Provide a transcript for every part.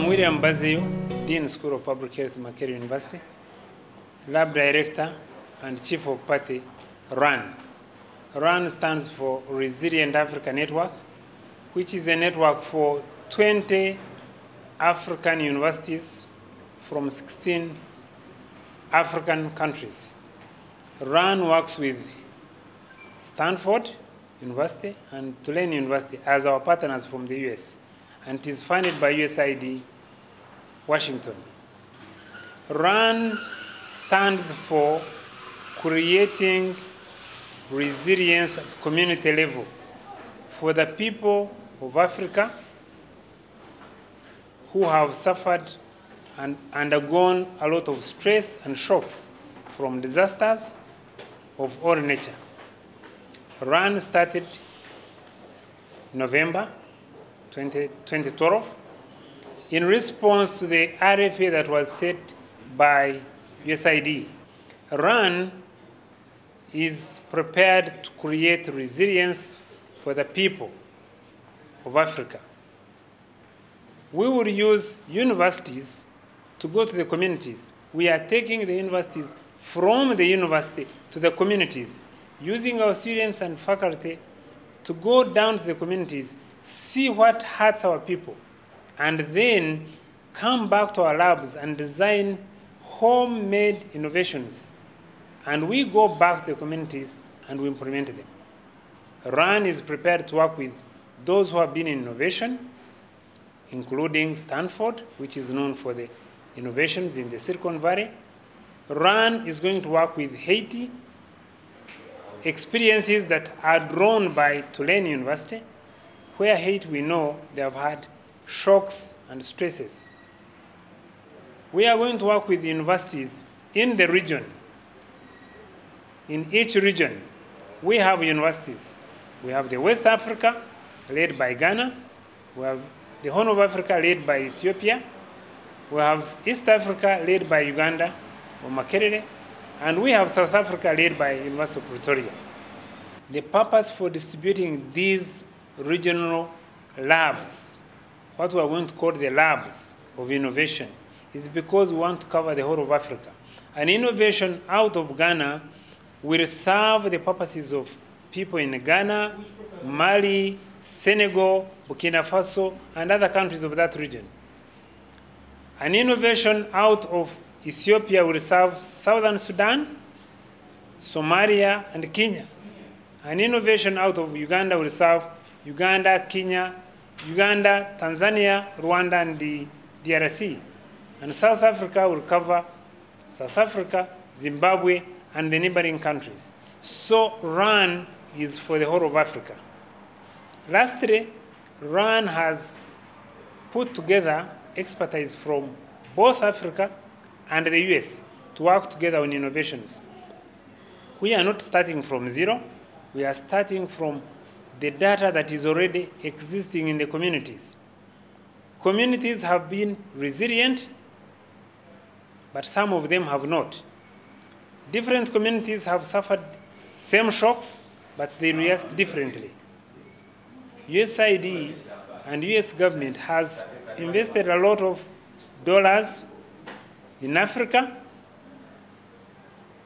am William Bazeyo, Dean School of Public Health, Makerere University, Lab Director and Chief of Party, RAN. RAN stands for Resilient Africa Network, which is a network for 20 African universities from 16 African countries. RAN works with Stanford University and Tulane University as our partners from the US, and is funded by USAID Washington. RAN stands for creating resilience at community level for the people of Africa who have suffered and undergone a lot of stress and shocks from disasters of all nature. RAN started November 20, 2012 in response to the RFA that was set by USAID. RAN is prepared to create resilience for the people of Africa. We will use universities to go to the communities. We are taking the universities from the university to the communities, using our students and faculty to go down to the communities, see what hurts our people, and then come back to our labs and design homemade innovations. And we go back to the communities and we implement them. RAN is prepared to work with those who have been in innovation, including Stanford, which is known for the innovations in the Silicon Valley. RAN is going to work with Haiti, experiences that are drawn by Tulane University, where Haiti, we know, they have had shocks and stresses. We are going to work with universities in the region. In each region, we have universities. We have the West Africa, led by Ghana. We have the Horn of Africa, led by Ethiopia. We have East Africa, led by Uganda, or Makerere. And we have South Africa, led by University of Pretoria. The purpose for distributing these regional labs, what we are going to call the labs of innovation, is because we want to cover the whole of Africa. An innovation out of Ghana will serve the purposes of people in Ghana, Mali, Senegal, Burkina Faso, and other countries of that region. An innovation out of Ethiopia will serve Southern Sudan, Somalia, and Kenya. An innovation out of Uganda will serve Uganda, Kenya, Uganda, Tanzania, Rwanda, and the DRC. And South Africa will cover South Africa, Zimbabwe, and the neighboring countries. So RAN is for the whole of Africa. Lastly, RAN has put together expertise from both Africa and the US to work together on innovations. We are not starting from zero, we are starting from the data that is already existing in the communities. Communities have been resilient, but some of them have not. Different communities have suffered same shocks, but they react differently. USAID and US government has invested a lot of dollars in Africa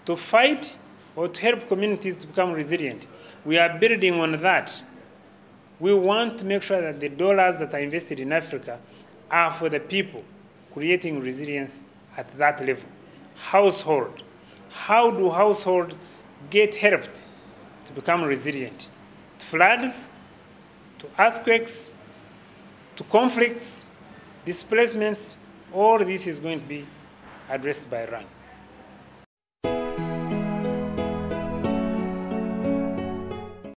to fight or to help communities to become resilient. We are building on that. We want to make sure that the dollars that are invested in Africa are for the people, creating resilience at that level. Household. How do households get helped to become resilient? To floods, to earthquakes, to conflicts, displacements, all this is going to be addressed by RAN.